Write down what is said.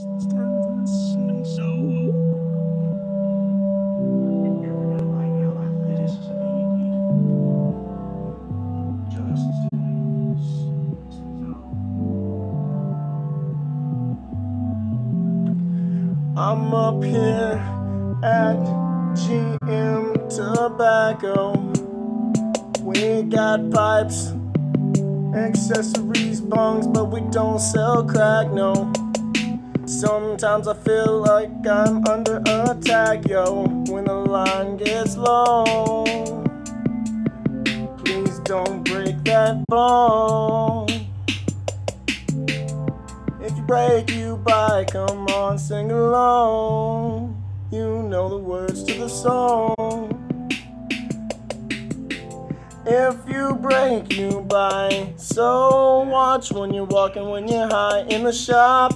I'm up here at GM Tobacco. We got pipes, accessories, bongs, but we don't sell crack, no. Sometimes I feel like I'm under attack, yo, when the line gets long. Please don't break that bone. If you break, you buy. Come on, sing along. You know the words to the song. If you break, you buy. So watch when you're walking, when you're high in the shop.